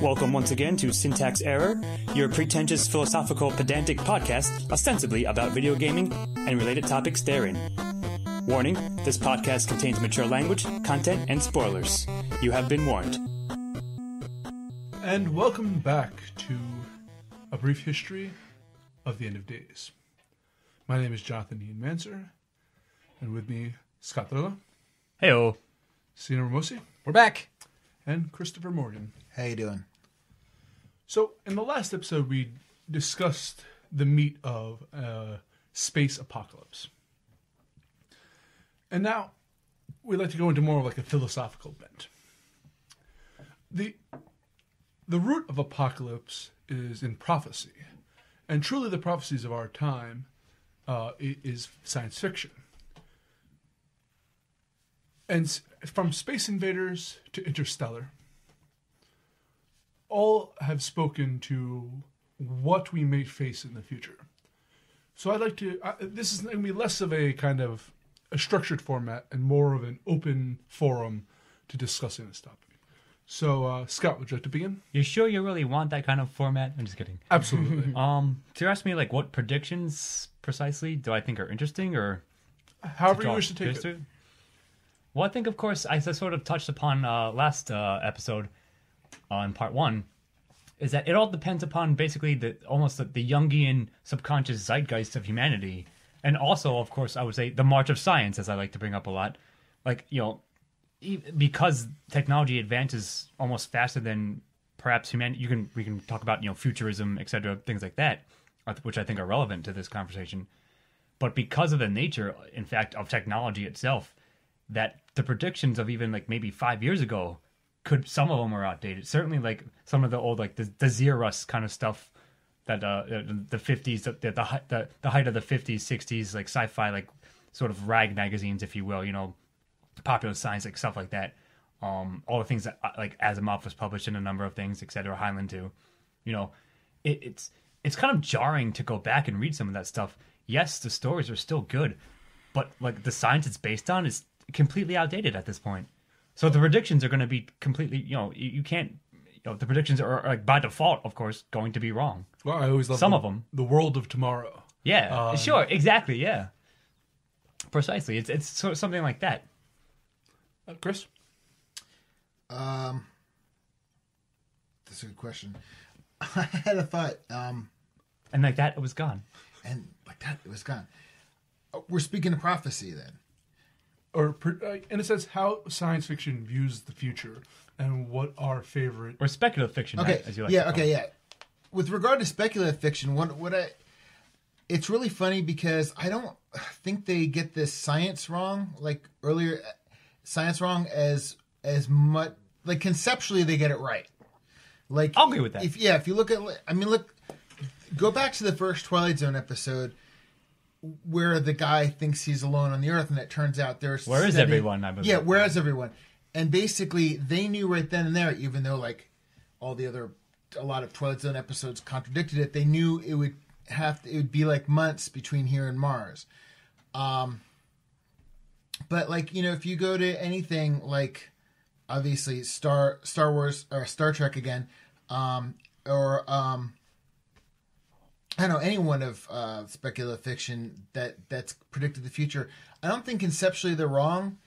Welcome once again to Syntax Error, your pretentious philosophical pedantic podcast ostensibly about video gaming and related topics therein. Warning this podcast contains mature language, content, and spoilers. You have been warned. And welcome back to A Brief History of the End of Days. My name is Jonathan Ian Manser, and with me, Scott Thurla, Heyo. Sina Ramosi, We're back. and Christopher Morgan. How you doing? So, in the last episode, we discussed the meat of uh, space apocalypse. And now, we'd like to go into more of like a philosophical bent. The, the root of apocalypse is in prophecy. And truly, the prophecies of our time uh, is science fiction. And from Space Invaders to Interstellar, all have spoken to what we may face in the future. So I'd like to. Uh, this is going to be less of a kind of a structured format and more of an open forum to discussing this topic. So, uh, Scott, would you like to begin? You sure you really want that kind of format? I'm just kidding. Absolutely. Um, to ask me like what predictions precisely do I think are interesting or However you wish to take goes it. Well, I think of course as I sort of touched upon uh, last uh, episode on part one, is that it all depends upon basically the almost the, the Jungian subconscious zeitgeist of humanity, and also of course I would say the march of science, as I like to bring up a lot. Like you know, because technology advances almost faster than perhaps humanity. You can we can talk about you know futurism, etc., things like that, uh, which I think are relevant to this conversation. But because of the nature, in fact, of technology itself, that the predictions of even like maybe five years ago could some of them are outdated. Certainly, like some of the old like the, the Xeros kind of stuff that uh the fifties the the, the the the height of the fifties sixties like sci-fi like sort of rag magazines, if you will, you know, popular science like stuff like that. Um, all the things that uh, like Asimov was published in a number of things, etc. Heinlein too. You know, it, it's it's kind of jarring to go back and read some of that stuff. Yes, the stories are still good, but like the science it's based on is completely outdated at this point. So the predictions are going to be completely, you know, you, you can't. You know, the predictions are like by default, of course, going to be wrong. Well, I always love Some the, them. The world of tomorrow. Yeah, Um, sure, exactly, yeah, precisely. It's it's sort of something like that. Uh, Chris? Um, that's a good question. I had a thought, um, And like that, it was gone. and like that, it was gone. Uh, We're speaking of prophecy then. Or, per- uh, in a sense, how science fiction views the future and what our favorite. Or speculative fiction, Okay, as you like. yeah, to okay, yeah. With regard to speculative fiction, what what I, it's really funny because I don't think they get this science wrong. Like earlier, science wrong as as much like conceptually they get it right. Like I'll agree with that. If yeah, if you look at, I mean, look, go back to the first Twilight Zone episode where the guy thinks he's alone on the earth, and it turns out there's Where is seven- everyone, I believe. Yeah, where is everyone? And basically, they knew right then and there, even though like all the other a lot of Twilight Zone episodes contradicted it. They knew it would have to, it would be like months between here and Mars. Um, but like you know, if you go to anything like obviously Star Star Wars or Star Trek again, um, or um, I don't know anyone of uh, speculative fiction that that's predicted the future. I don't think conceptually they're wrong.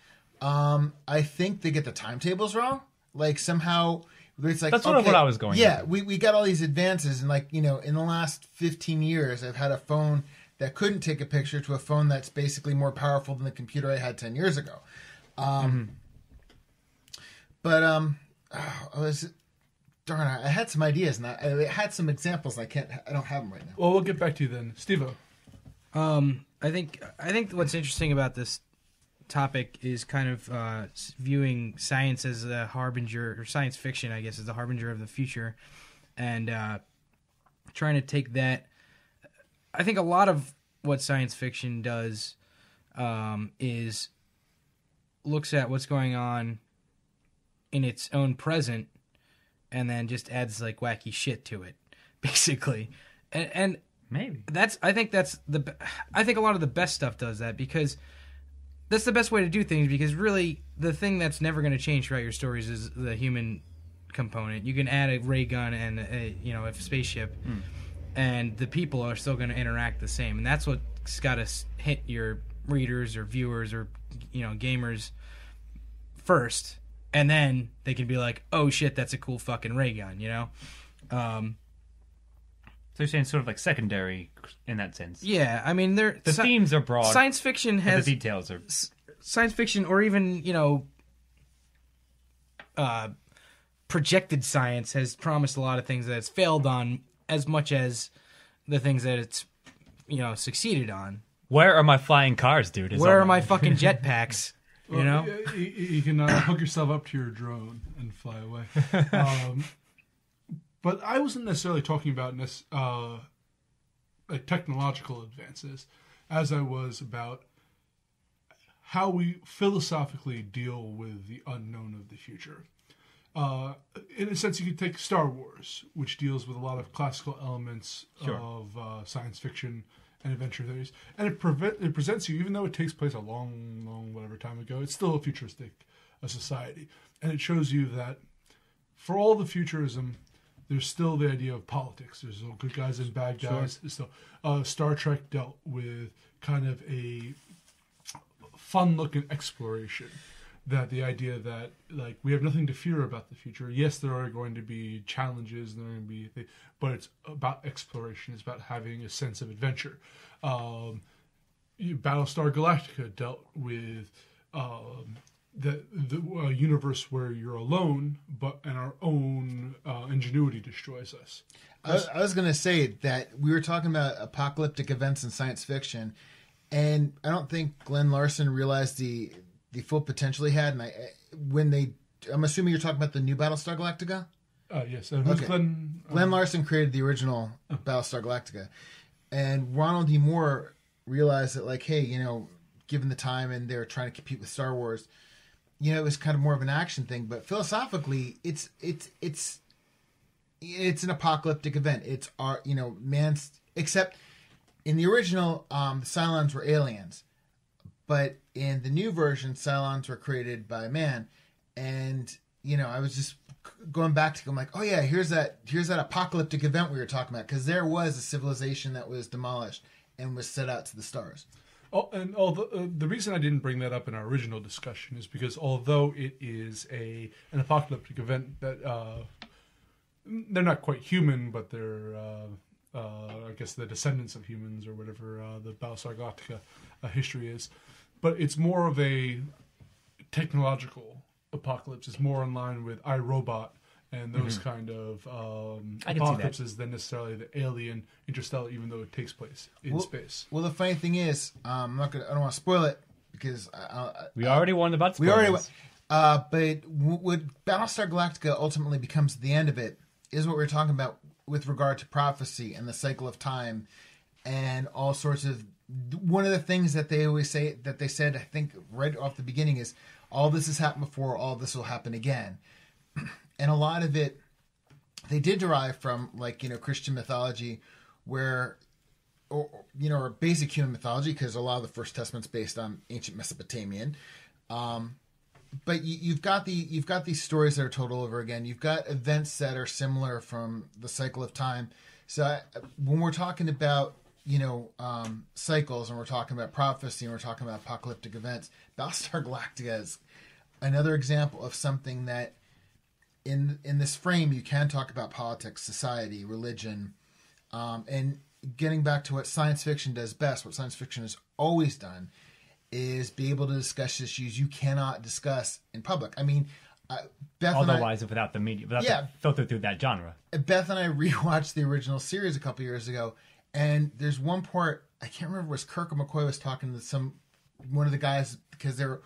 Um, I think they get the timetables wrong. Like somehow it's like That's sort of what I was going Yeah, with. we we got all these advances, and like you know, in the last fifteen years, I've had a phone that couldn't take a picture to a phone that's basically more powerful than the computer I had ten years ago. Um, But um, oh, was darn. I had some ideas, and I, I had some examples. I can't. I don't have them right now. Well, we'll get back to you then. Steve Um, I think I think what's interesting about this topic is kind of uh, viewing science as a harbinger, or science fiction, I guess, as a harbinger of the future, and uh, trying to take that. I think a lot of what science fiction does um, is looks at what's going on in its own present, and then just adds like wacky shit to it, basically, and, and Maybe. that's I think that's the I think a lot of the best stuff does that because that's the best way to do things because really the thing that's never going to change throughout your stories is the human component. You can add a ray gun and a you know a spaceship, hmm. and the people are still going to interact the same. And that's what's got to hit your readers or viewers or you know gamers first, and then they can be like, "Oh shit, that's a cool fucking ray gun," you know. Um, So you're saying sort of like secondary in that sense. yeah, I mean, they're The sci- themes are broad. Science fiction has the details are. science fiction or even you know uh projected science has promised a lot of things that it's failed on as much as the things that it's you know succeeded on Where are my flying cars, dude? Where are my fucking jetpacks you know you, you- can uh, hook yourself up to your drone and fly away. Um, but I wasn't necessarily talking about uh, like technological advances, as I was about how we philosophically deal with the unknown of the future. Uh, in a sense, you could take Star Wars, which deals with a lot of classical elements Sure. of uh, science fiction and adventure theories, and it, prevent, it presents you, even though it takes place a long, long whatever time ago, it's still a futuristic uh, society, and it shows you that for all the futurism, there's still the idea of politics. There's still good guys and bad guys. There's still uh, Star Trek dealt with kind of a fun-looking exploration. That the idea that like we have nothing to fear about the future. Yes, there are going to be challenges, and there are going to be, but it's about exploration. It's about having a sense of adventure. Um, Battlestar Galactica dealt with um, the the uh, universe where you're alone, but and our own uh, ingenuity destroys us. I, I was going to say that we were talking about apocalyptic events in science fiction, and I don't think Glen Larson realized the the full potential he had. And I, when they, I'm assuming you're talking about the new Battlestar Galactica. Uh, yes, uh, Okay. Glen? uh, Glen Larson created the original Battlestar Galactica, and Ronald D. Moore realized that, like, hey, you know, given the time and they're trying to compete with Star Wars, you know, it was kind of more of an action thing. But philosophically, it's it's it's it's an apocalyptic event. It's our you know man's except in the original, um, the Cylons were aliens, but in the new version, Cylons were created by man, and you know, I was just going back to, I'm like, oh yeah, here's that, here's that apocalyptic event we were talking about, because there was a civilization that was demolished and was set out to the stars. Oh, and although uh, the reason I didn't bring that up in our original discussion is because although it is a an apocalyptic event that uh, they're not quite human, but they're uh, uh, I guess the descendants of humans or whatever uh, the uh, history is, but it's more of a technological apocalypse. It's more in line with I, Robot and those kind of um, I can see that. apocalypses than necessarily the alien interstellar, even though it takes place in Well, space. Well, the funny thing is, um, I'm not gonna, I don't want to spoil it because I, I, We already warned about We already, spoilers. uh, but w- what Battlestar Galactica ultimately becomes the end of it is what we are talking about with regard to prophecy and the cycle of time, and all sorts of. One of the things that they always say that they said, I think, right off the beginning is, all this has happened before, all this will happen again, and a lot of it they did derive from like you know Christian mythology, where or you know, or basic human mythology, because a lot of the First Testament's based on ancient Mesopotamian. Um, but you, you've got the you've got these stories that are told all over again. You've got events that are similar from the cycle of time. So I, when we're talking about you know um, cycles and we're talking about prophecy and we're talking about apocalyptic events, Battlestar Galactica is another example of something that in in this frame you can talk about politics, society, religion, um, and getting back to what science fiction does best, what science fiction has always done, is be able to discuss issues you cannot discuss in public. I mean, uh, Beth and I, Otherwise, without the media, without Yeah. filter through that genre. Beth and I rewatched the original series a couple years ago, and there's one part I can't remember was Kirk or McCoy was talking to some one of the guys because they're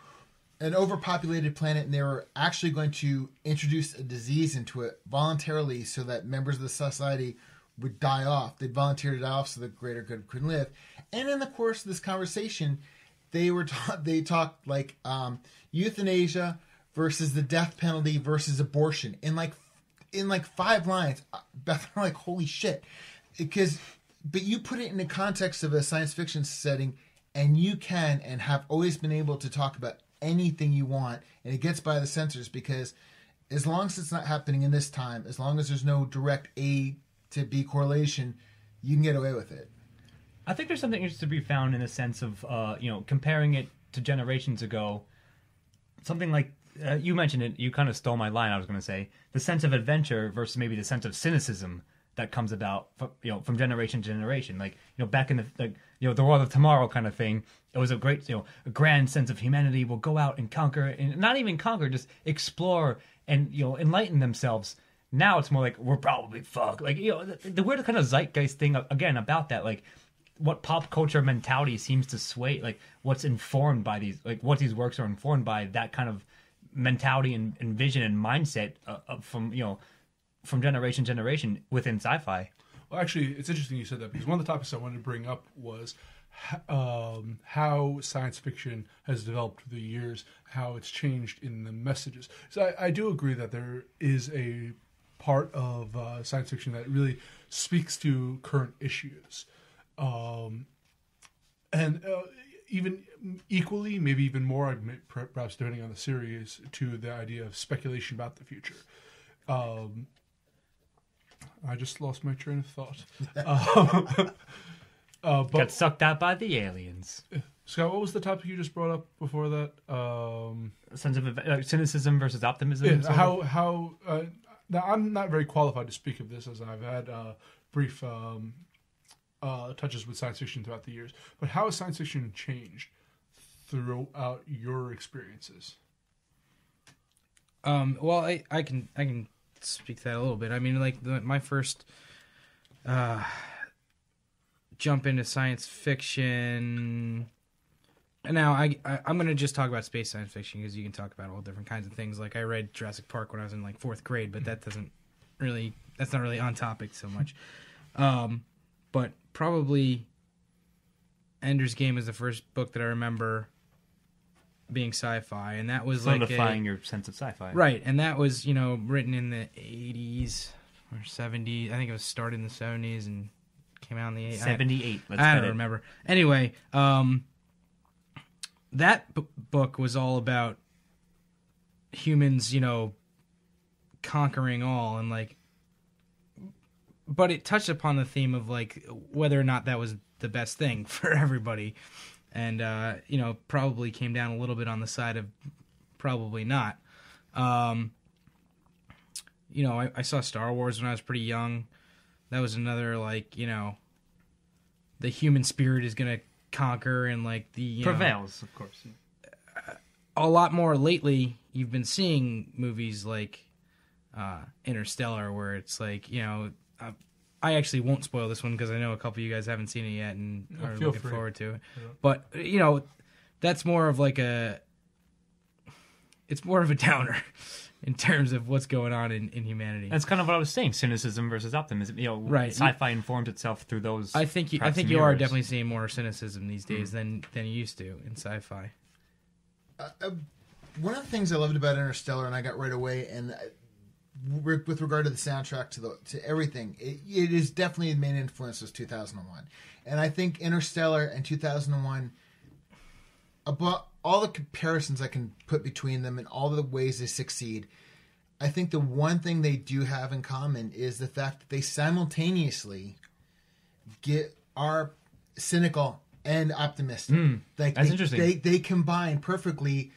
an overpopulated planet and they were actually going to introduce a disease into it voluntarily so that members of the society would die off. They'd volunteer to die off so the greater good could live. And in the course of this conversation, they were ta- they talked like um, euthanasia versus the death penalty versus abortion in like in like five lines. Uh, Beth I'm like, holy shit, because but you put it in the context of a science fiction setting, and you can and have always been able to talk about anything you want, and it gets by the censors because as long as it's not happening in this time, as long as there's no direct A to B correlation, you can get away with it. I think there's something interesting to be found in the sense of, uh, you know, comparing it to generations ago. Something like uh, you mentioned it. You kind of stole my line. I was going to say the sense of adventure versus maybe the sense of cynicism that comes about, from, you know, from generation to generation. Like you know, back in the like you know the world of tomorrow kind of thing. It was a great, you know, a grand sense of humanity. will go out and conquer, and not even conquer, just explore and you know enlighten themselves. Now it's more like we're probably fucked. Like you know, the, the weird kind of zeitgeist thing again about that, like what pop culture mentality seems to sway like what's informed by these like what these works are informed by that kind of mentality and, and vision and mindset uh, uh, from you know from generation to generation within sci-fi Well, actually, it's interesting you said that because one of the topics I wanted to bring up was um, how science fiction has developed through the years, how it's changed in the messages. So I, I do agree that there is a part of uh, science fiction that really speaks to current issues. Um, and uh, even equally, maybe even more, perhaps depending on the series, to the idea of speculation about the future. Um, I just lost my train of thought. Um, uh, got sucked out by the aliens Scott, what was the topic you just brought up before that? Um, sense of uh, cynicism versus optimism yeah, sort of? how how uh, now I'm not very qualified to speak of this as I've had uh, brief um, uh, touches with science fiction throughout the years. But how has science fiction changed throughout your experiences? Um, well, I, I can I can speak that a little bit. I mean, like the, my first uh, jump into science fiction. and Now I, I I'm gonna just talk about space science fiction because you can talk about all different kinds of things. Like I read Jurassic Park when I was in like fourth grade, but that doesn't really that's not really on topic so much. Um, but probably Ender's Game is the first book that I remember being sci-fi, and that was like a, solidifying your sense of sci-fi Right, and that was you know written in the '80s or '70s. I think it was started in the '70s and came out in the '80s. 78 let's I, I don't it. remember. Anyway, um, that b- book was all about humans, you know, conquering all and like, but it touched upon the theme of like whether or not that was the best thing for everybody, and uh, you know, probably came down a little bit on the side of probably not. Um, you know, I, I saw Star Wars when I was pretty young. That was another like you know, the human spirit is gonna conquer and like the you know, prevails of course a lot more lately you've been seeing movies like uh interstellar where it's like you know uh, i actually won't spoil this one because i know a couple of you guys haven't seen it yet and Yeah, are feel looking free. forward to it but you know that's more of like a it's more of a downer in terms of what's going on in, in humanity That's kind of what I was saying: cynicism versus optimism. You know, Right. Sci-fi informs itself through those. i think you i think you are definitely seeing more cynicism these days than than you used to in sci-fi uh, one of the things I loved about Interstellar, and I got right away, and uh, with with regard to the soundtrack to the to everything, it, it is definitely the main influence was 2001, and I think Interstellar and 2001, about all the comparisons I can put between them and all the ways they succeed, I think the one thing they do have in common is the fact that they simultaneously get are cynical and optimistic. Hmm. like that's they, interesting. They they combine perfectly.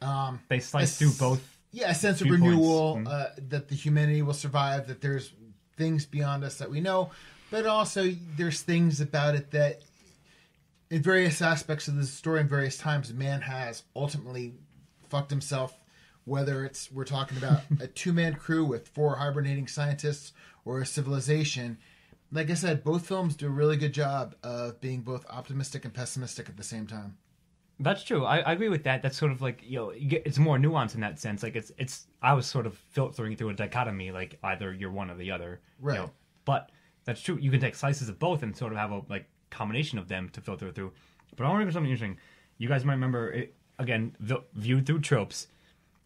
Um, they slice a through both. Yeah, a sense of renewal Mm. uh, that the humanity will survive. That there's things beyond us that we know, but also there's things about it that, in various aspects of the story, in various times, man has ultimately fucked himself. Whether it's we're talking about a two man crew with four hibernating scientists or a civilization. Like I said, both films do a really good job of being both optimistic and pessimistic at the same time. That's true. I, I agree with that. That's sort of like you know, it's more nuanced in that sense. Like it's it's. I was sort of filtering through a dichotomy, like either you're one or the other. you Right. know. But that's true. You can take slices of both and sort of have a like combination of them to filter through. But I want to remember something interesting. You guys might remember it again, vi- viewed through tropes.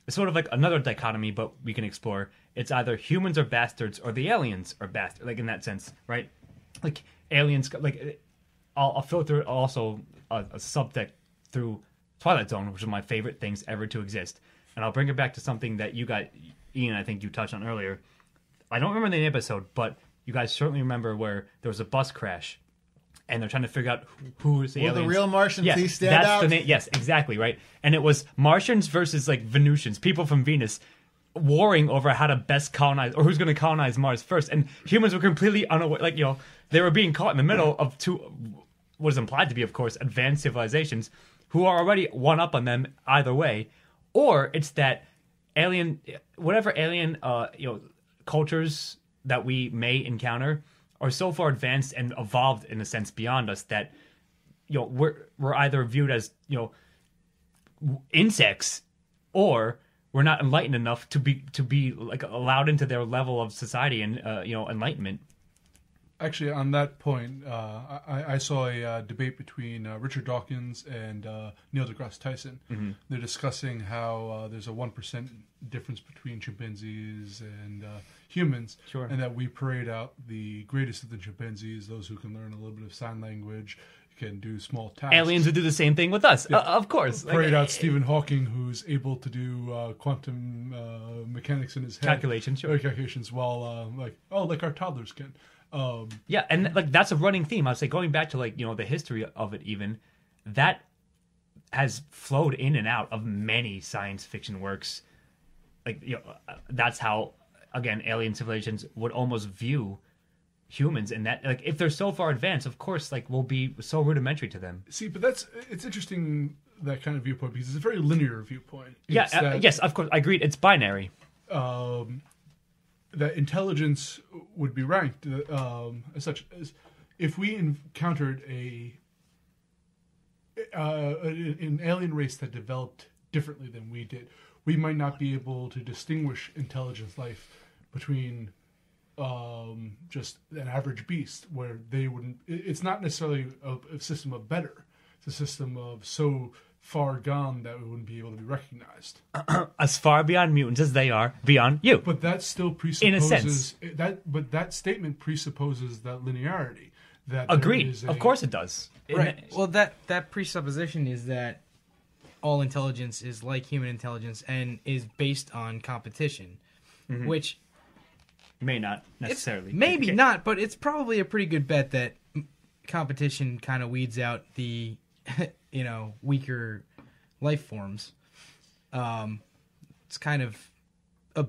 It's sort of like another dichotomy, but we can explore. It's either humans are bastards or the aliens are bastards. Like in that sense, right? Like aliens, like eh, I'll, I'll filter also a, a subtext through Twilight Zone, which is my favorite things ever to exist, and I'll bring it back to something that you got Ian, I think you touched on earlier. I don't remember the episode, but you guys certainly remember where there was a bus crash, and they're trying to figure out who, is the Will the real Martians please stand that's out? the name. Yes, exactly right. And it was Martians versus like Venusians, people from Venus, warring over how to best colonize or who's going to colonize Mars first. And humans were completely unaware. Like you know, they were being caught in the middle of two, what is implied to be, of course, advanced civilizations who are already one up on them either way, or it's that alien, whatever alien, uh, you know, cultures that we may encounter are so far advanced and evolved in a sense beyond us that you know we're we're either viewed as you know insects or we're not enlightened enough to be to be like allowed into their level of society and uh, you know enlightenment Actually, on that point, uh, I, I saw a uh, debate between uh, Richard Dawkins and uh, Neil deGrasse Tyson. Mm-hmm. They're discussing how uh, there's a one percent difference between chimpanzees and uh, humans, Sure. and that we parade out the greatest of the chimpanzees, those who can learn a little bit of sign language, can do small tasks. aliens would do the same thing with us uh, of course Like, parade out Stephen Hawking, who's able to do uh, quantum uh, mechanics in his head, Calculations, sure. calculations, while like oh, like our toddlers can. Um, Yeah, and like that's a running theme. I would say going back to like you know the history of it, even that has flowed in and out of many science fiction works. Like you know, uh, that's how again alien civilizations would almost view humans, and that like if they're so far advanced, of course, like we'll be so rudimentary to them. See, but that's it's interesting that kind of viewpoint because it's a very linear viewpoint. Yeah, uh, that, yes, of course, I agree It's binary. That intelligence would be ranked uh, um, as such as if we encountered a uh, an alien race that developed differently than we did, we might not be able to distinguish intelligence life between um, just an average beast, where they wouldn't. It's not necessarily a, a system of better. It's a system of so far gone that we wouldn't be able to be recognized. As far beyond mutants as they are beyond you. But that still In a presupposes sense. that. But that statement presupposes that linearity. That Agreed. is Of course, it does. In- Right. Well, that that presupposition is that all intelligence is like human intelligence and is based on competition, mm-hmm. which may not necessarily. be maybe the not, but it's probably a pretty good bet that competition kind of weeds out the you know weaker life forms. Um, it's kind of a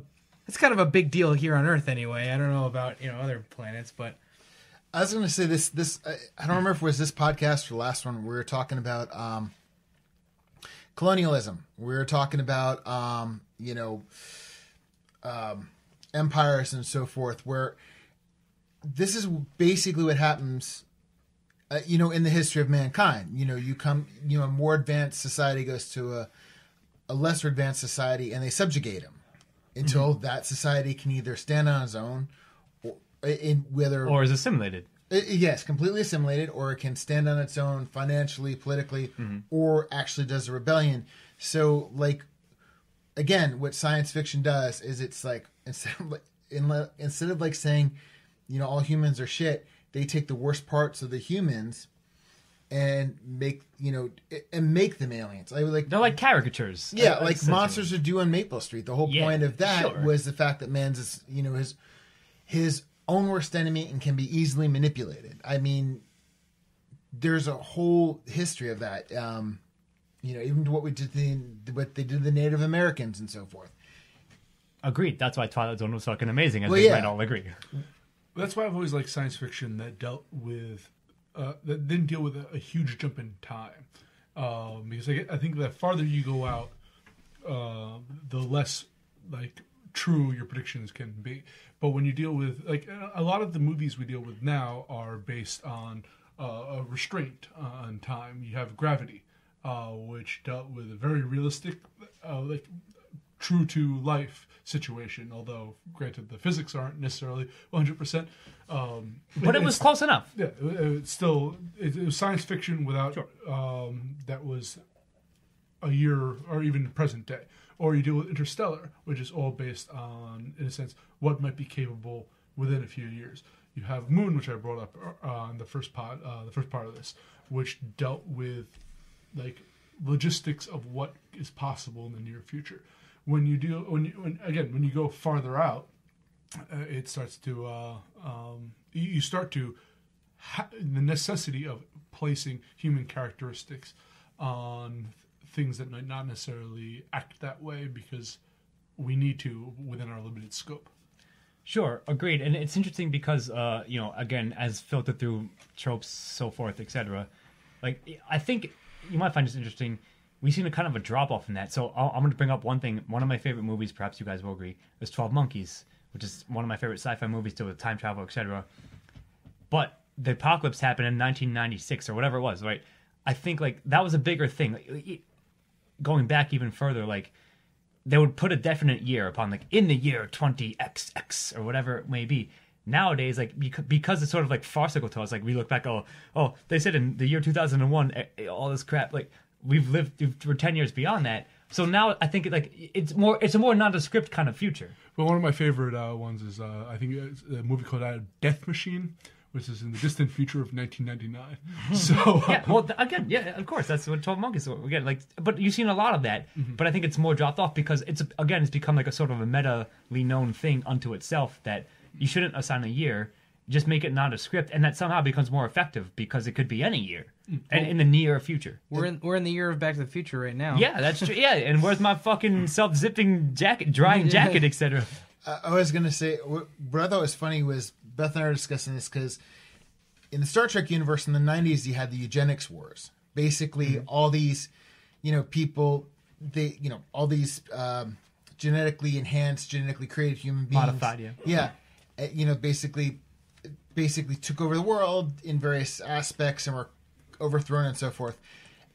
it's kind of a big deal here on Earth anyway. I don't know about you know other planets, but I was going to say this. This I, I don't remember if it was this podcast or the last one. We were talking about um, colonialism. We were talking about um, you know um, empires and so forth. Where this is basically what happens. Uh, you know, in the history of mankind, you know, you come, you know, a more advanced society goes to a, a lesser advanced society, and they subjugate him until that society can either stand on its own, or in whether Or is assimilated. yes, completely assimilated, or it can stand on its own financially, politically, or actually does a rebellion. So, like, again, what science fiction does is it's like instead of like, instead of like saying, you know, all humans are shit, they take the worst parts of the humans and make you know and make them aliens. I like They're like caricatures. yeah, Uh, like monsters are due on Maple Street. The whole Yeah, point of that sure. was the fact that man's is you know his his own worst enemy and can be easily manipulated. I mean, there's a whole history of that. Um, you know, even to what we did the what they did to the Native Americans and so forth. Agreed. That's why Twilight Zone was fucking amazing, as Well, we yeah. might all agree. That's why I've always liked science fiction that dealt with uh, that didn't deal with a, a huge jump in time. Um, because I, get- I think the farther you go out, uh, the less like true your predictions can be. But when you deal with like a lot of the movies we deal with now are based on uh, a restraint on time. You have Gravity, uh, which dealt with a very realistic, uh, like true to life situation. Although, granted, the physics aren't necessarily 100. percent um, But it was close enough. yeah, it- it's still it, it was science fiction without um, that was a year or even present day. Or you deal with Interstellar, which is all based on, in a sense, what might be capable within a few years. You have Moon, which I brought up uh, in the first pod, uh, the first part of this, which dealt with like logistics of what is possible in the near future. When you do when you when again when you go farther out, uh, it starts to uh, um, you, start to ha- the necessity of placing human characteristics on things that might not necessarily act that way because we need to within our limited scope. Sure, agreed. And it's interesting because, uh, you know, again, as filtered through tropes, so forth, etc. Like, I think you might find this interesting. We've seen a kind of a drop off in that. So I'll, I'm going to bring up one thing. One of my favorite movies, perhaps you guys will agree, is Twelve Monkeys, which is one of my favorite sci-fi movies, deal with time travel, etc. But the apocalypse happened in 1996 or whatever it was, right? I think like that was a bigger thing. Going back even further, like they would put a definite year upon like in the year 20xx or whatever it may be nowadays like because, because it's sort of like farcical to us like we look back oh oh they said in the year 2001 eh, eh, all this crap like we've lived for 10 years beyond that. So now i think like it's more it's a more nondescript kind of future. But one of my favorite uh, ones is uh, I think it's a movie called uh, Death Machine, which is in the distant future of 1999. So uh, yeah well again yeah of course that's what 12 monkeys are again like but you've seen a lot of that but i think it's more dropped off because it's again it's become like a sort of a meta-ly known thing unto itself that you shouldn't assign a year just make it nondescript and that somehow becomes more effective because it could be any year and in the near future We're in we're in the year of Back to the Future right now. yeah that's true yeah and where's my fucking self-zipping jacket drying jacket etc I I was gonna say what what I thought was funny was Beth and I were discussing this because in the Star Trek universe in the '90s you had the eugenics wars. Basically, Mm-hmm. all these, you know, people, they, you know, all these um, genetically enhanced, genetically created human beings, Modified, yeah. yeah, uh, you know, basically, basically took over the world in various aspects and were overthrown and so forth.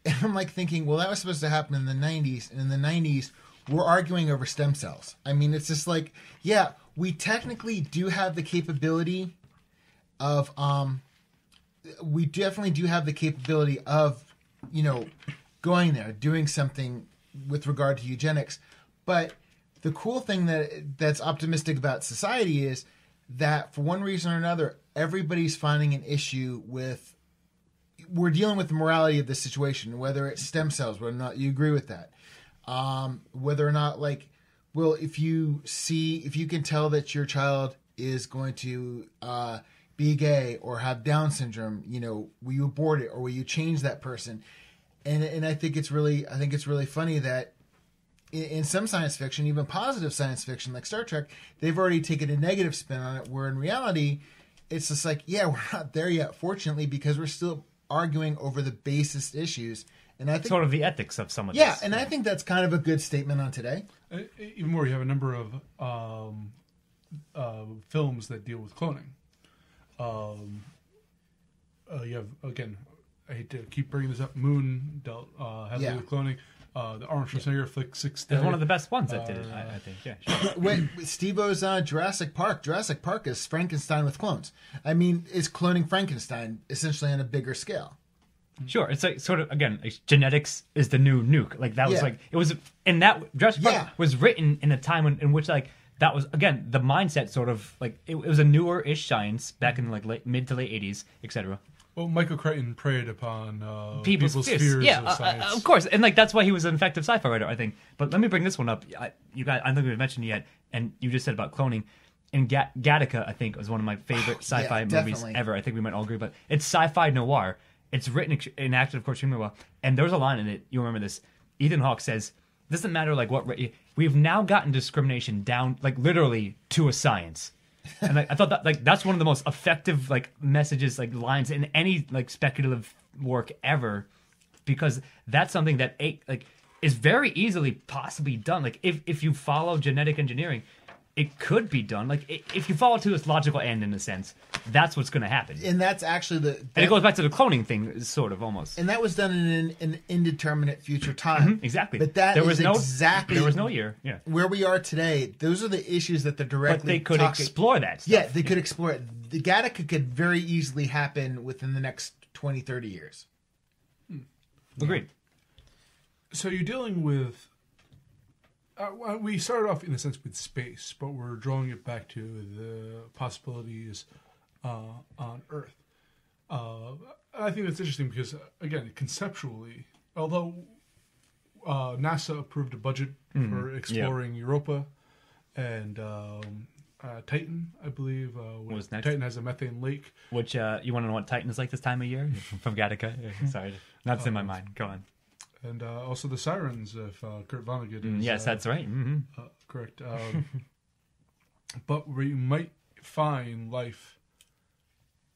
And I'm like thinking, well, that was supposed to happen in the 90s, and in the 90s, we're arguing over stem cells. I mean, it's just like, yeah, we technically do have the capability of, um, we definitely do have the capability of, you know, going there, doing something with regard to eugenics. But the cool thing that that's optimistic about society is that for one reason or another, everybody's finding an issue with we're dealing with the morality of the situation, whether it's stem cells, whether or not you agree with that, um, whether or not like, well, if you see, if you can tell that your child is going to uh, be gay or have Down syndrome, you know, will you abort it or will you change that person? And and I think it's really, I think it's really funny that in, in some science fiction, even positive science fiction like Star Trek, they've already taken a negative spin on it. Where in reality, it's just like, yeah, we're not there yet, fortunately, because we're still arguing over the basest issues. And I think, sort of the ethics of some of yeah, this and I think that's kind of a good statement on today. Uh, even more, you have a number of um, uh, films that deal with cloning. Um, uh, you have again, I hate to keep bringing this up. Moon dealt uh, heavily Yeah. with cloning. Uh, the Arnold Schwarzenegger flick Six it's Day. one of the best ones that did it I, I think yeah sure. With Steve-O's uh, Jurassic Park, Jurassic Park is Frankenstein with clones. I mean, is cloning Frankenstein essentially on a bigger scale? Sure, it's like sort of again, like, genetics is the new nuke. Like that was Yeah. like it was, and that Jurassic Park Yeah. was written in a time in, in which like that was again the mindset sort of like it, it was a newer ish science back in like late, mid to late eighties, etc. Well, Michael Crichton preyed upon uh, People's, people's, fears, fears yeah, of uh, uh, science. of course, and like that's why he was an effective sci-fi writer, I think. But let me bring this one up. I, you guys, I don't think we've mentioned it yet, and you just said about cloning. And Ga- Gattaca, I think, was one of my favorite sci-fi movies definitely. ever. I think we might all agree, but it's sci-fi noir. It's written and acted, of course, extremely well. And there's a line in it. You remember this? Ethan Hawke says, "Doesn't matter like what ra- we've now gotten discrimination down, like literally to a science." And like, I thought that like that's one of the most effective like messages, like lines in any like speculative work ever, because that's something that like is very easily possibly done. Like if if you follow genetic engineering, it could be done. Like i- if you follow to its logical end in a sense, that's what's going to happen. And that's actually the and it goes back to the cloning thing, sort of almost. and that was done in an, an indeterminate future time. Mm-hmm, exactly. But that there was is no exactly there was no year. Yeah, where we are today. Those are the issues that they're directly. but they could talking- explore that. Stuff. Yeah, they could explore it. The Gattaca could very easily happen within the next 20, 30 years. Hmm. agreed. so you're dealing with uh, well, we started off in a sense with space but we're drawing it back to the possibilities uh, on earth uh, i think that's interesting because again conceptually although uh, NASA approved a budget for exploring Europa and um, uh, Titan, I believe. Uh, Was next? Titan has a methane lake. Which uh, you want to know what Titan is like this time of year from Gattaca? Sorry, that's Oh. in my mind. Go on. And uh, also the Sirens, if uh, Kurt Vonnegut is Yes, uh, that's right. hmm uh, correct. Um, but we might find life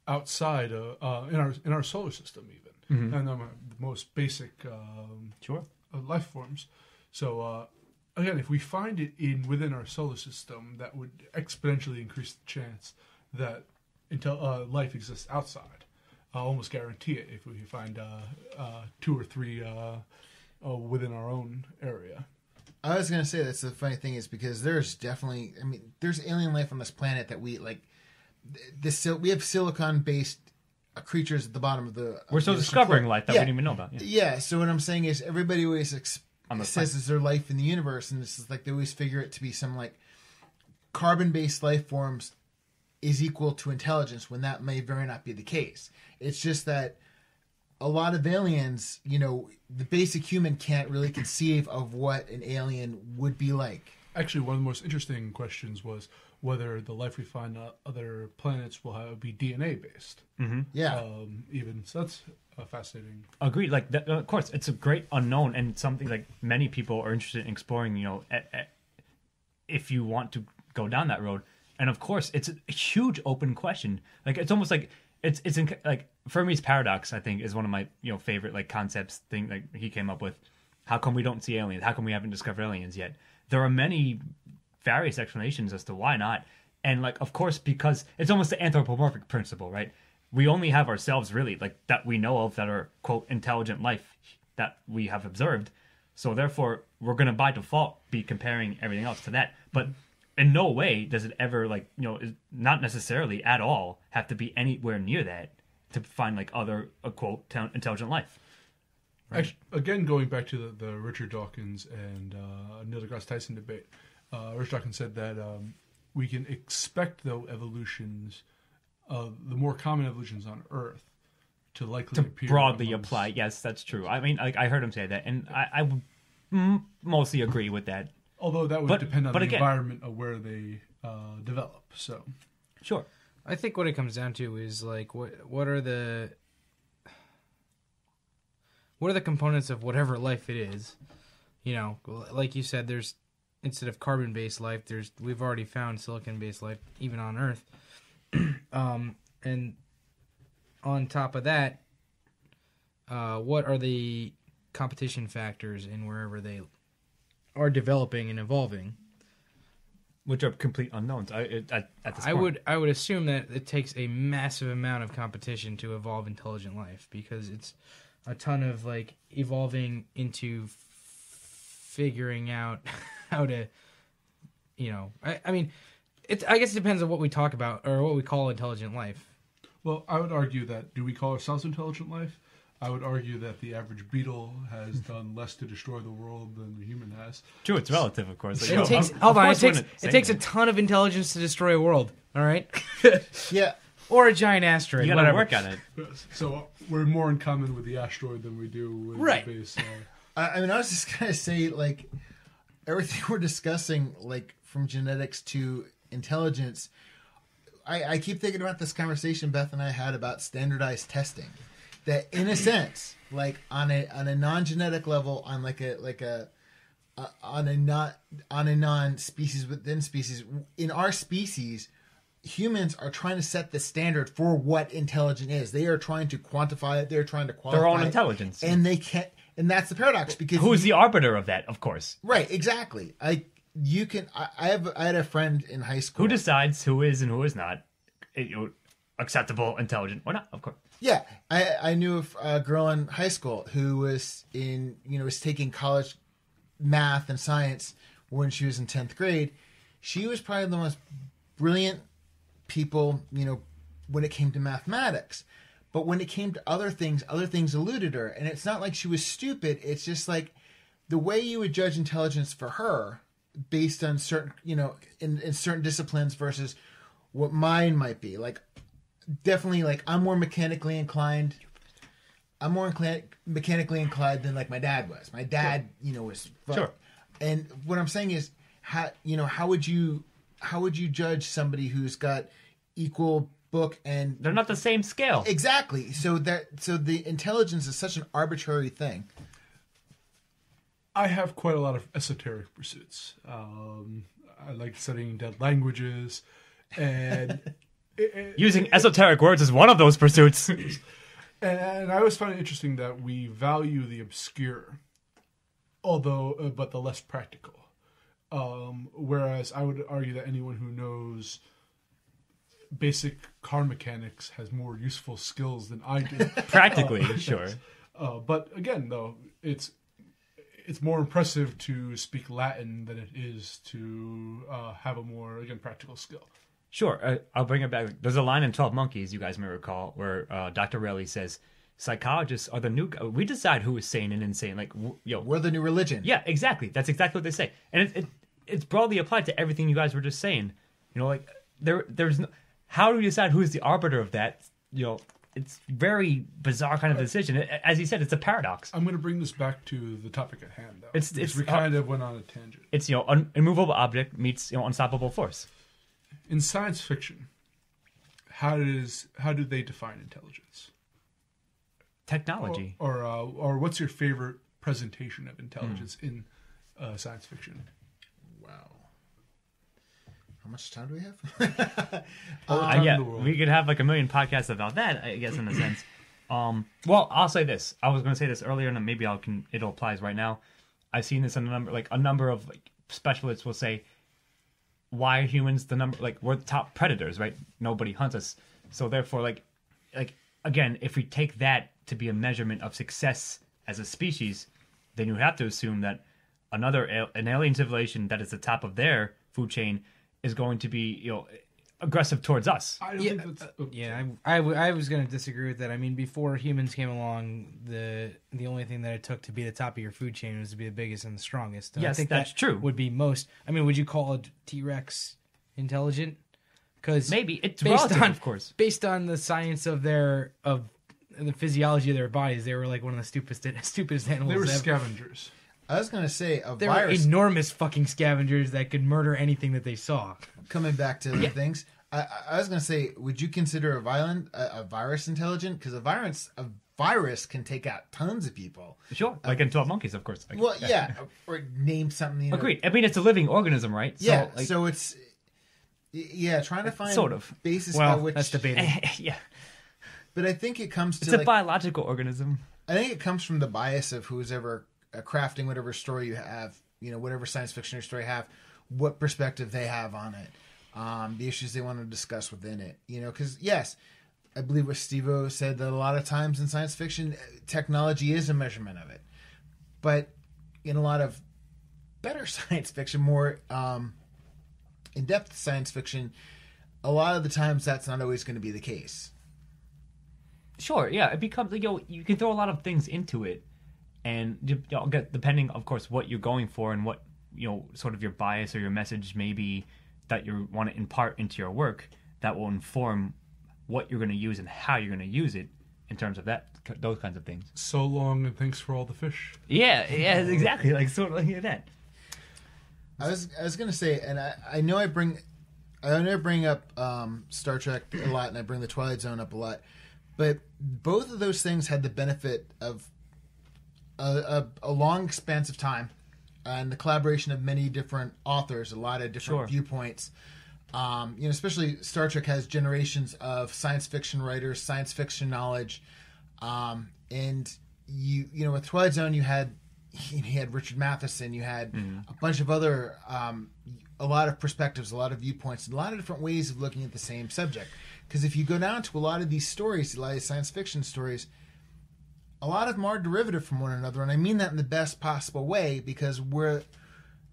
outside uh, uh, in our in our solar system, even, and um, the most basic um, Sure. uh, life forms. So uh, again, if we find it in within our solar system, that would exponentially increase the chance that until uh, life exists outside. I'll almost guarantee it if we find uh, uh, two or three uh, uh, within our own area. I was gonna say that's the funny thing is because there's definitely I mean there's alien life on this planet that we like this sil- we have silicon based creatures at the bottom of the We're of still discovering core. life that yeah. we didn't even know about. Yeah. Yeah, so what I'm saying is everybody always ex- On the says is there life in the universe, and this is like they always figure it to be some like carbon based life forms is equal to intelligence when that may very not be the case. It's just that a lot of aliens, you know, the basic human can't really conceive of what an alien would be like. Actually, one of the most interesting questions was whether the life we find on other planets will have, be DNA based. Yeah. Um, even so, that's uh, fascinating. Agreed. Like, that, of course, it's a great unknown and something like many people are interested in exploring. You know, a- a- if you want to go down that road, and of course, it's a huge open question. Like, it's almost like it's it's like Fermi's paradox. I think is one of my you know favorite like concepts thing like he came up with. How come we don't see aliens? How come we haven't discovered aliens yet? There are many various explanations as to why not. And like, of course, because it's almost the anthropomorphic principle, right? We only have ourselves really, like that we know of that are quote intelligent life that we have observed. So therefore, we're gonna by default be comparing everything else to that. But in no way does it ever like you know, not necessarily at all have to be anywhere near that to find like other uh, quote tel- intelligent life. Actu- again, going back to the, the Richard Dawkins and uh, Neil deGrasse Tyson debate, uh, Richard Dawkins said that um, we can expect, though, evolutions, uh, the more common evolutions on Earth, to likely to appear broadly amongst- apply. Yes, that's true. I mean, like I heard him say that, and I, I would mostly agree with that. Although that would But- depend on but the again- environment of where they uh, develop. So Sure. I think what it comes down to is like what what are the what are the components of whatever life it is? You know, like you said, there's instead of carbon based life, there's we've already found silicon based life even on Earth. um, and on top of that, uh, what are the competition factors in wherever they are developing and evolving? Which are complete unknowns. I, it, at, at this I point. would I would assume that it takes a massive amount of competition to evolve intelligent life because it's a ton of like evolving into f- figuring out how to you know I, I mean it I guess it depends on what we talk about or what we call intelligent life. Well, I would argue that do we call ourselves intelligent life? I would argue that the average beetle has done less to destroy the world than the human has. True, it's relative, of course. Like, It no, takes of- hold of on, it takes in it takes a ton of intelligence to destroy a world, all right? Yeah. or a giant asteroid, You gotta whatever. work on it. So we're more in common with the asteroid than we do with Right. the base. Uh, I, I mean, I was just gonna say, like, everything we're discussing, like from genetics to intelligence. I, I keep thinking about this conversation Beth and I had about standardized testing. That, in a sense, like on a on a non genetic level, on like a like a uh, on a not on a non species within species, in our species, humans are trying to set the standard for what intelligent is. They are trying to quantify it. They're trying to quantify Their own intelligence. and they can't. And that's the paradox because Who's the arbiter of that? Of course. Right, exactly. I you can. I, I have. I had a friend in high school. Who decides who is and who is not eh, acceptable, intelligent, or not? Of course. Yeah, I I knew a girl in high school who was in you know was taking college math and science when she was in tenth grade. She was probably the most brilliant people you know when it came to mathematics. But when it came to other things, other things eluded her. And it's not like she was stupid. It's just like the way you would judge intelligence for her based on certain, you know, in, in certain disciplines versus what mine might be. Like, definitely, like, I'm more mechanically inclined. I'm more inclined, mechanically inclined than like my dad was. My dad, you know, was Sure. And what I'm saying is, how you know how would you how would you judge somebody who's got equal book and They're not the same scale. exactly so that so the intelligence is such an arbitrary thing. I have quite a lot of esoteric pursuits. Um, I like studying dead languages, and Using esoteric words is one of those pursuits. and, and I always find it interesting that we value the obscure, although uh, but the less practical. Um, whereas I would argue that anyone who knows basic car mechanics has more useful skills than I do. Practically, sure. Uh, but again, though, it's it's more impressive to speak Latin than it is to uh, have a more again practical skill. Sure, uh, I'll bring it back. There's a line in Twelve Monkeys, you guys may recall, where uh, Dr. Railly says, "Psychologists are the new. We decide who is sane and insane. Like, w- yo, We're the new religion. yeah, exactly. That's exactly what they say, and it, it it's broadly applied to everything you guys were just saying. You know, like there there's no. How do we decide who is the arbiter of that? You know, it's very bizarre kind of decision. As you said, it's a paradox. I'm going to bring this back to the topic at hand, though. It's- it's- we kind of went on a tangent. It's you know, un- immovable object meets you know, unstoppable force. In science fiction, how does how do they define intelligence? Technology. Or or, uh, or what's your favorite presentation of intelligence in uh, science fiction? Wow. How much time do we have? All the Uh, yeah, in the world. we could have like a million podcasts about that. I guess in a sense. Um, well, I'll say this. I was going to say this earlier, and maybe I can. It applies right now. I've seen this in a number, like a number of like, specialists will say, "Why are humans the number? Like we're the top predators, right? Nobody hunts us, so therefore, like, like again, if we take that to be a measurement of success as a species, then you have to assume that another an alien civilization that is the top of their food chain is going to be, you know, aggressive towards us. I don't Yeah, I, that's. oh, Yeah, I, I, w- I was going to disagree with that. I mean, before humans came along, the the only thing that it took to be the top of your food chain was to be the biggest and the strongest. And I Yes, think that's that true. Would be most. I mean, would you call a T Rex intelligent? Because Maybe it's based relative, on of course. based on the science of their of the physiology of their bodies, they were like one of the stupidest stupidest animals. They were ever. scavengers. I was going to say a They were virus. enormous fucking scavengers that could murder anything that they saw. coming back to the things, I, I- was going to say, would you consider a violent a, a virus intelligent? Because a virus a virus can take out tons of people. Sure, um, like in Twelve Monkeys, of course. Like, Well, yeah, or name something. You know, agreed. I mean, it's a living organism, right? So, Yeah, like, so it's yeah, trying to find Sort of. basis Well, by which. that's debatable. yeah, But I think it comes it's a like, biological organism. I think it comes from the bias of who's ever crafting whatever story you have, you know, whatever science fiction or story you have, what perspective they have on it, um, the issues they want to discuss within it. You know, because yes, I believe what Steve said that a lot of times in science fiction, uh, technology is a measurement of it, but in a lot of better science fiction, more um, in-depth science fiction, a lot of the times that's not always going to be the case. Sure, yeah, it becomes you know, you can throw a lot of things into it, and you know, get- depending, of course, what you're going for and what you know, sort of your bias or your message maybe that you want to impart into your work, that will inform what you're going to use and how you're going to use it in terms of that those kinds of things. So long and thanks for all the fish. Yeah, yeah, exactly, like sort of like that. I was I was gonna say, and I, I know I bring I know I bring up um, Star Trek a lot, and I bring the Twilight Zone up a lot, but both of those things had the benefit of a, a, a long expanse of time and the collaboration of many different authors, a lot of different Sure. viewpoints. Um, you know, especially Star Trek has generations of science fiction writers, science fiction knowledge, um, and you you know with Twilight Zone you had you had Richard Matheson, you had a bunch of other um, a lot of perspectives, a lot of viewpoints, and a lot of different ways of looking at the same subject. Because if you go down to a lot of these stories, a lot of these science fiction stories, a lot of them are derivative from one another, and I mean that in the best possible way because we're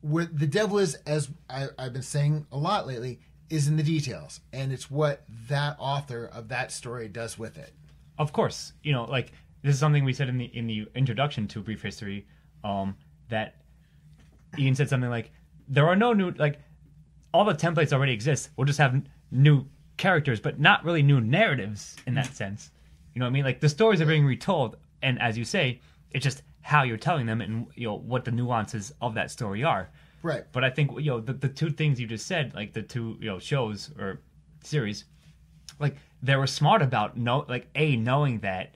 where the devil is, as I, I've been saying a lot lately, is in the details, and it's what that author of that story does with it. of course, you know, like this is something we said in the in the introduction to Brief History, um, that Ian said something like, "There are no new like, all the templates already exist. We'll just have new characters, but not really new narratives in that sense. You know what I mean? Like the stories are being retold and as you say, it's just how you're telling them and you know what the nuances of that story are. Right. But I think you know the, the two things you just said, like the two you know shows or series, like they were smart about no like a knowing that,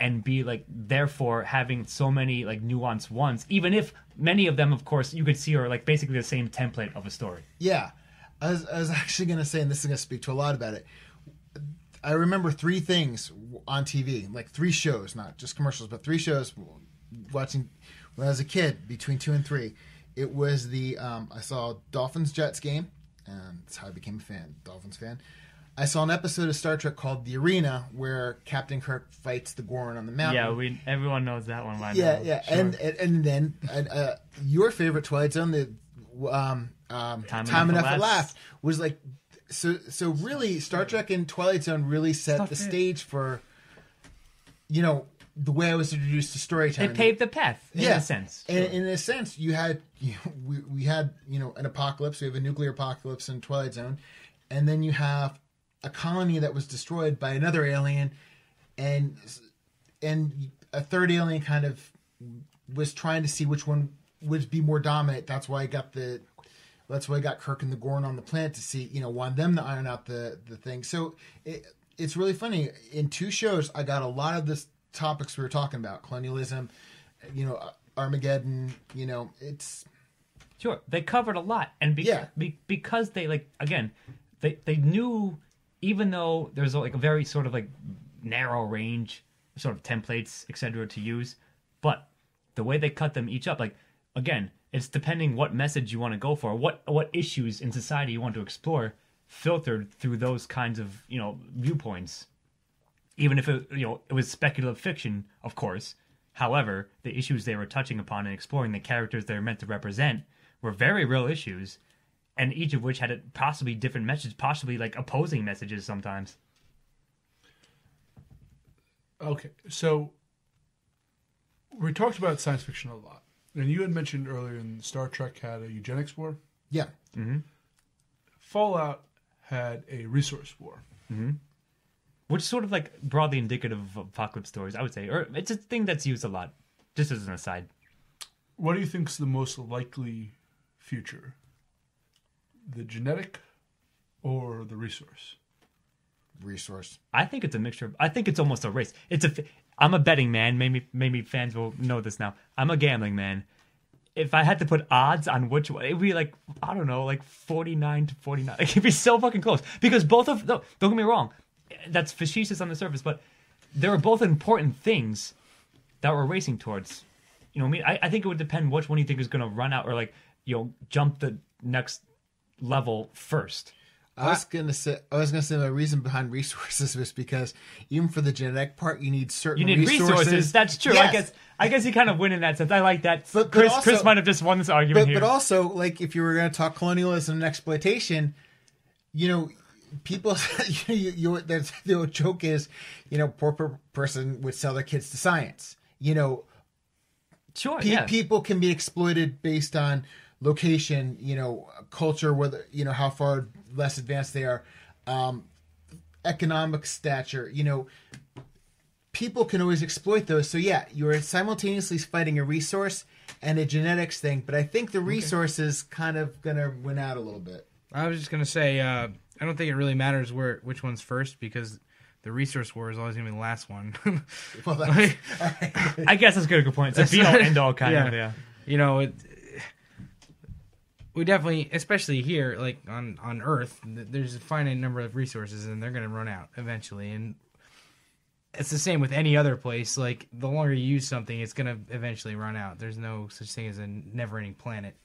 and b like therefore having so many like nuanced ones, even if many of them, of course, you could see are like basically the same template of a story. Yeah, I was, I was actually going to say, and this is going to speak to a lot about it. I remember three things on TV, like three shows, not just commercials, but three shows watching when I was a kid between two and three. It was the um, I saw Dolphins Jets game, and that's how I became a fan, Dolphins fan. I saw an episode of Star Trek called The Arena where Captain Kirk fights the Gorn on the mountain. Yeah, we everyone knows that one. By Yeah, now. yeah, Sure. and, and and then uh, uh, your favorite Twilight Zone, the um, um, Time Time, Enough Enough to. Laugh, was like so. So really, Star Trek and Twilight Zone really set Stop the it. stage for you know the way I was introduced to storytelling. it paved the path in yeah, a sense. And in a sense, you had you know, we we had you know an apocalypse. We have a nuclear apocalypse in Twilight Zone, and then you have a colony that was destroyed by another alien, and and a third alien kind of was trying to see which one would be more dominant. That's why I got the. That's why I got Kirk and the Gorn on the planet to see, you know, want them to iron out the the thing. So it, it's really funny. In two shows, I got a lot of the topics we were talking about: colonialism, you know, Armageddon. You know, it's Sure, they covered a lot, and be- Yeah. be- because they like again, they they knew even though there's like a very sort of like narrow range sort of templates etc to use, but the way they cut them each up, like again, it's depending what message you want to go for, what what issues in society you want to explore, filtered through those kinds of you know viewpoints. Even if it you know it was speculative fiction, of course. However, the issues they were touching upon and exploring, the characters they were meant to represent, were very real issues, and each of which had a possibly different message, possibly like opposing messages sometimes. Okay, so we talked about science fiction a lot, and you had mentioned earlier in Star Trek had a eugenics war. yeah, mm-hmm. Fallout had a resource war. Mm-hmm. Which is sort of like broadly indicative of apocalypse stories, I would say, or it's a thing that's used a lot. Just as an aside, What do you think is the most likely future? The genetic or the resource? resource. I think it's a mixture. Of, I think it's almost a race. It's a. I'm a betting man. Maybe maybe fans will know this now. I'm a gambling man. If I had to put odds on which one, it'd be like I don't know, like 49 to 49. It could be so fucking close because both of no, don't get me wrong, that's facetious on the surface, but there are both important things that we're racing towards. You know, I mean, I, I think it would depend which one you think is going to run out or like you know jump the next level first. I was gonna say I was gonna say my reason behind resources was because even for the genetic part, you need certain You need resources. That's true. I Yes. guess I guess you kind of win in that sense. I like that. But- but Chris also- Chris might have just won this argument but here. but also like if you were going to talk colonialism and exploitation, you know, people you, you, you the, the joke is, you know, poor per- person would sell their kids to science. You know, sure, pe- yeah. people can be exploited based on location, you know, culture, whether you know how far less advanced they are, um, economic stature. You know, people can always exploit those. So yeah, you're simultaneously fighting a resource and a genetics thing, but I think the resource is kind of gonna win out a little bit. I was just gonna say, uh, I don't think it really matters where which one's first because the resource war is always gonna be the last one. Well, that's, I guess that's a good point. It's a be all end all kind Yeah. of yeah. you know, it, we definitely, especially here, like on on Earth, there's a finite number of resources, and they're gonna run out eventually. And it's the same with any other place. Like the longer you use something, it's gonna eventually run out. There's no such thing as a never-ending planet.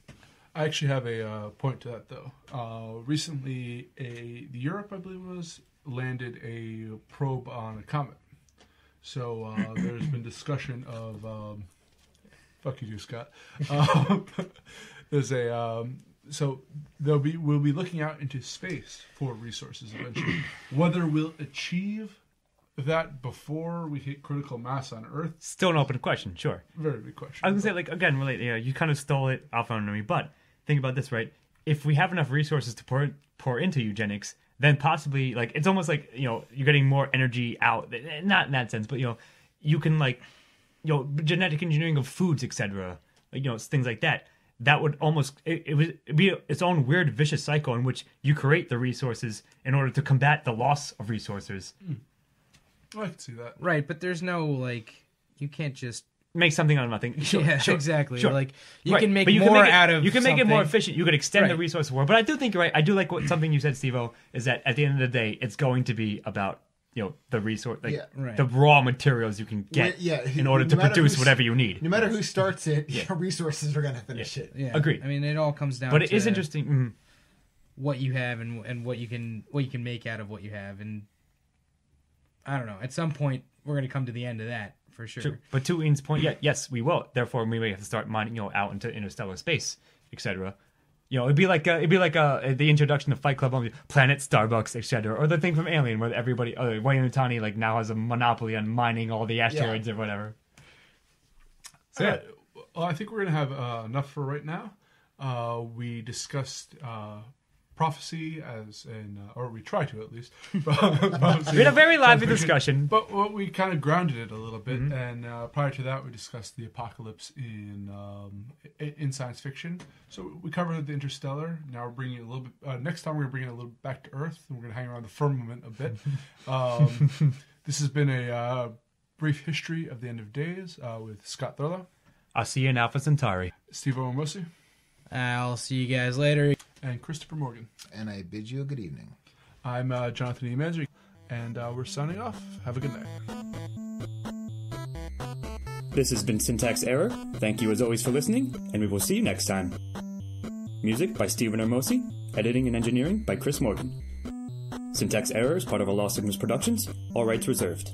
I actually have a uh, point to that though. Uh, recently, a the Europe, I believe it was, landed a probe on a comet. So uh, there's been discussion of um, fuck you, Scott. Um, there's a um, so they'll be we'll be looking out into space for resources eventually. Whether we'll achieve that before we hit critical mass on Earth, Still an open question, sure. very big question. I was gonna say, like again, relate. Yeah, you kind of stole it off on me, but think about this, right? If we have enough resources to pour pour into eugenics, then possibly, like, it's almost like you know, you're getting more energy out. Not in that sense, but you know, you can like you know genetic engineering of foods, etc. You know things like that. That would almost it, it would be its own weird vicious cycle in which you create the resources in order to combat the loss of resources. Hmm. I can see that. Right, but there's no like you can't just Make something out of nothing. Sure, yeah sure, exactly sure. like you Right, can make but you more can make it, out of you can make it more efficient you could extend the resource war but i do think you're right i do like what something you said steve is that at the end of the day it's going to be about you know the resource like Yeah. Right. the raw materials you can get yeah, in order no to produce whatever you need No matter who starts it, your resources are going to finish it. Yeah, Agreed. I mean, it all comes down. but it to is interesting mhm. what you have and and what you can what you can make out of what you have, and I don't know. At some point, we're going to come to the end of that for sure. True. But to Ian's point, yeah, yes, we will. Therefore, we may have to start mining, you know, out into interstellar space, etc. You know, it'd be like uh, it'd be like uh, the introduction of Fight Club on the planet, Starbucks, etc. Or the thing from Alien, where everybody, uh, Weyland-Yutani, like now has a monopoly on mining all the asteroids or whatever. So yeah, Alright, Well, I think we're going to have uh, enough for right now. Uh, we discussed uh, prophecy as in, uh, or we try to at least. Prophecy we had a very lively discussion. But well, we kind of grounded it a little bit, Mm-hmm. and uh, prior to that, we discussed the apocalypse in um, in science fiction. So we covered the interstellar. Now we're bringing it a little bit. Uh, next time we're bringing it a little bit back to Earth, and we're going to hang around the firmament a bit. Um, this has been a uh, brief history of the end of days uh, with Scott Thurlow, I'll see you in Alpha Centauri. Steve Omosi, I'll see you guys later. And Christopher Morgan. And I bid you a good evening. I'm uh, Jonathan E. Manzi, and uh, we're signing off. Have a good night. This has been Syntax Error. Thank you as always for listening, and we will see you next time. Music by Stephen Hermosi, editing and engineering by Chris Morgan. Syntax Error is part of a Lost Signals Productions, all rights reserved.